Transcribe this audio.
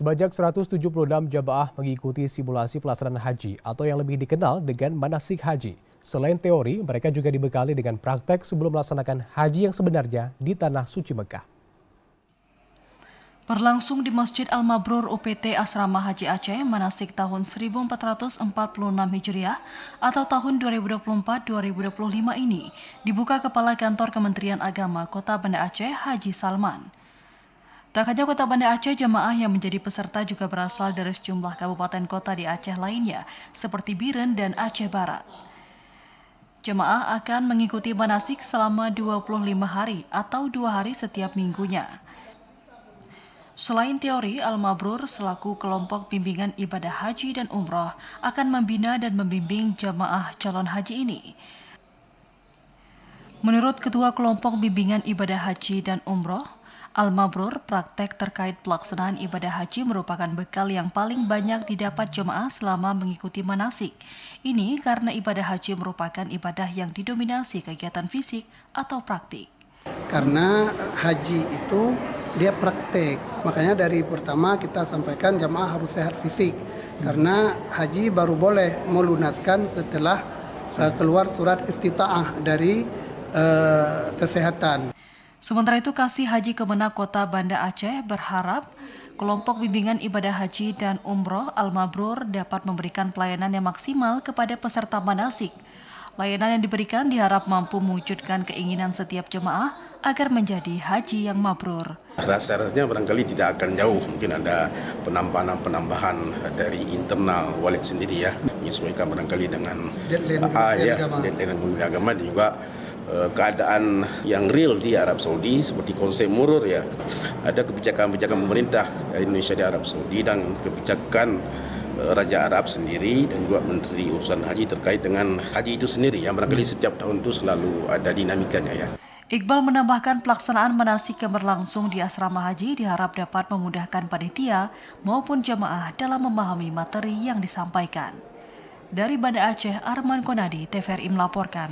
Sebanyak 176 jamaah mengikuti simulasi pelaksanaan haji atau yang lebih dikenal dengan manasik haji. Selain teori, mereka juga dibekali dengan praktek sebelum melaksanakan haji yang sebenarnya di Tanah Suci Mekah. Berlangsung di Masjid Al-Mabrur UPT Asrama Haji Aceh manasik tahun 1446 Hijriah atau tahun 2024-2025 ini dibuka Kepala Kantor Kementerian Agama Kota Banda Aceh Haji Salman. Tak hanya kota Banda Aceh, jemaah yang menjadi peserta juga berasal dari sejumlah kabupaten kota di Aceh lainnya, seperti Biren dan Aceh Barat. Jemaah akan mengikuti manasik selama 25 hari atau dua hari setiap minggunya. Selain teori, Al-Mabrur selaku kelompok bimbingan ibadah haji dan umroh akan membina dan membimbing jemaah calon haji ini. Menurut Ketua Kelompok Bimbingan Ibadah Haji dan Umroh, Al-Mabrur, praktek terkait pelaksanaan ibadah haji merupakan bekal yang paling banyak didapat jemaah selama mengikuti manasik. Ini karena ibadah haji merupakan ibadah yang didominasi kegiatan fisik atau praktik. Karena haji itu dia praktek, makanya dari pertama kita sampaikan jemaah harus sehat fisik. Karena haji baru boleh melunaskan setelah uh, keluar surat istita'ah dari uh, kesehatan. Sementara itu Kasih Haji Kemenak Kota Banda Aceh berharap kelompok bimbingan ibadah haji dan umroh Al-Mabrur dapat memberikan pelayanan yang maksimal kepada peserta manasik. Layanan yang diberikan diharap mampu mewujudkan keinginan setiap jemaah agar menjadi haji yang mabrur. Rasa-rasanya barangkali tidak akan jauh, mungkin ada penambahan-penambahan dari internal walid sendiri ya, menyesuaikan barangkali dengan deadline, ah, ya, deadline agama dan juga keadaan yang real di Arab Saudi seperti konsep murur ya ada kebijakan-kebijakan pemerintah Indonesia di Arab Saudi dan kebijakan eh, Raja Arab sendiri dan juga Menteri Urusan Haji terkait dengan haji itu sendiri yang barangkali setiap tahun itu selalu ada dinamikanya ya. Iqbal menambahkan pelaksanaan manasik yang berlangsung di asrama haji diharap dapat memudahkan panitia maupun jamaah dalam memahami materi yang disampaikan. Dari Banda Aceh, Arman Konadi, TVRI melaporkan.